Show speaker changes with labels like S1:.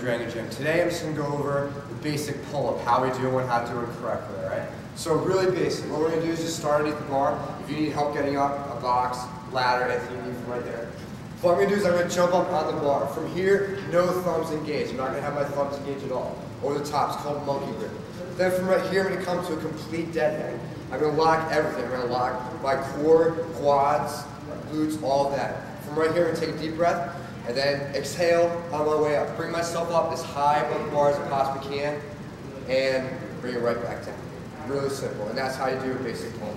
S1: Dragon Gym. Today I'm just going to go over the basic pull-up, how we do one, how to do it correctly, alright? So really basic. What we're going to do is just start underneath the bar. If you need help getting up, a box, ladder, anything you need from right there. What I'm going to do is I'm going to jump up on the bar. From here, no thumbs engaged. I'm not going to have my thumbs engaged at all. Over the top, it's called monkey grip. Then from right here, I'm going to come to a complete dead hang. I'm going to lock everything. I'm going to lock my core, quads, glutes, all that. From right here, I'm going to take a deep breath and then exhale on my way up. Bring myself up as high above the bar as I possibly can and bring it right back down. Really simple, and that's how you do a basic pull.